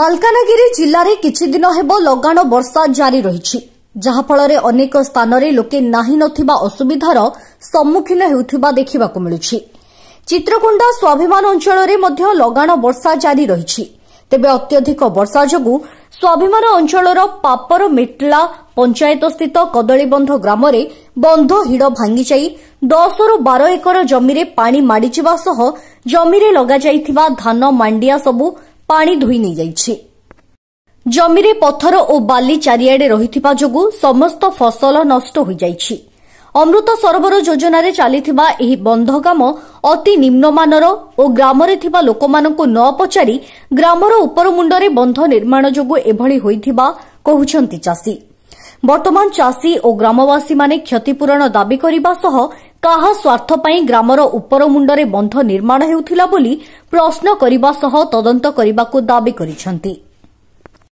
ମାଲକାନଗିରି ଜିଲ୍ଲାରେ କିଛିଦିନ ହେବ ଲଗାଣ ବର୍ଷା ଜାରି ରହିଛି ଯାହାଫଳରେ ଅନେକ ସ୍ଥାନରେ ଲୋକେ ନାହିଁ ନଥିବା ଅସୁବିଧାର ସମ୍ମୁଖୀନ ହେଉଥିବା ଦେଖିବାକୁ ମିଳୁଛି। ଚିତ୍ରକୋଣ୍ଡା ସ୍ୱାଭିମାନ ଅଞ୍ଚଳରେ ମଧ୍ୟ ଲଗାଣ ବର୍ଷା ଜାରି ରହିଛି। ତେବେ ଅତ୍ୟଧିକ ବର୍ଷା ଯୋଗୁଁ ସ୍ୱାଭିମାନ ଅଞ୍ଚଳର ପାପର ମିଟ୍ଲା ପଞ୍ଚାୟତସ୍ଥିତ କଦଳୀବନ୍ଧ ଗ୍ରାମରେ ବନ୍ଧ ହିଡ଼ ଭାଙ୍ଗିଯାଇ ଦଶରୁ ବାର ଏକର ଜମିରେ ପାଣି ମାଡ଼ିଯିବା ସହ ଜମିରେ ଲଗାଯାଇଥିବା ଧାନ ମାଣ୍ଡିଆ ସବୁ ପାଣି ଧୋଇ ନେଇଯାଇଛି। ଜମିରେ ପଥର ଓ ବାଲି ଚାରିଆଡେ ରହିଥିବା ଯୋଗୁଁ ସମସ୍ତ ଫସଲ ନଷ୍ଟ ହୋଇଯାଇଛି। ଅମୃତ ସରୋବର ଯୋଜନାରେ ଚାଲିଥିବା ଏହି ବନ୍ଧ କାମ ଅତି ନିମ୍ନମାନର ଓ ଗ୍ରାମରେ ଥିବା ଲୋକମାନଙ୍କୁ ନ ପଚାରି ଗ୍ରାମର ଉପରମୁଣ୍ଡରେ ବନ୍ଧ ନିର୍ମାଣ ଯୋଗୁଁ ଏଭଳି ହୋଇଥିବା କହୁଛନ୍ତି ଚାଷୀ। ବର୍ତ୍ତମାନ ଚାଷୀ ଓ ଗ୍ରାମବାସୀମାନେ କ୍ଷତିପୂରଣ ଦାବି କରିବା ସହ କାହା ସ୍ୱାର୍ଥ ପାଇଁ ଗ୍ରାମର ଉପରମୁଣ୍ଡରେ ବନ୍ଧ ନିର୍ମାଣ ହେଉଥିଲା ବୋଲି ପ୍ରଶ୍ନ କରିବା ସହ ତଦନ୍ତ କରିବାକୁ ଦାବି କରିଛନ୍ତି।